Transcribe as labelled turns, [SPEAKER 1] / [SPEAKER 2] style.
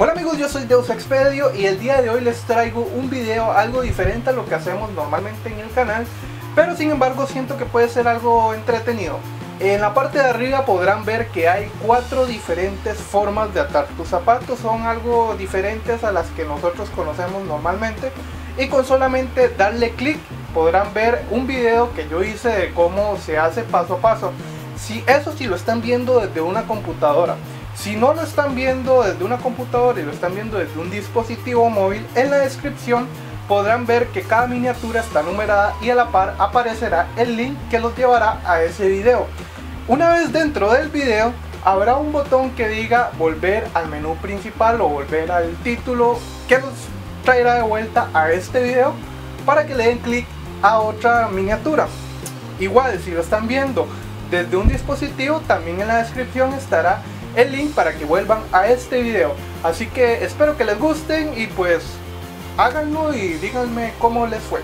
[SPEAKER 1] Hola amigos, yo soy Deus Expedio y el día de hoy les traigo un video algo diferente a lo que hacemos normalmente en el canal, pero sin embargo siento que puede ser algo entretenido. En la parte de arriba podrán ver que hay cuatro diferentes formas de atar tus zapatos, son algo diferentes a las que nosotros conocemos normalmente y con solamente darle clic podrán ver un video que yo hice de cómo se hace paso a paso. Si eso si lo están viendo desde una computadora. Si no lo están viendo desde una computadora y lo están viendo desde un dispositivo móvil, en la descripción podrán ver que cada miniatura está numerada y a la par aparecerá el link que los llevará a ese video. Una vez dentro del video habrá un botón que diga volver al menú principal o volver al título que los traerá de vuelta a este video para que le den clic a otra miniatura. Igual si lo están viendo desde un dispositivo también en la descripción estará el link para que vuelvan a este video. Así que espero que les gusten y pues háganlo y díganme cómo les fue.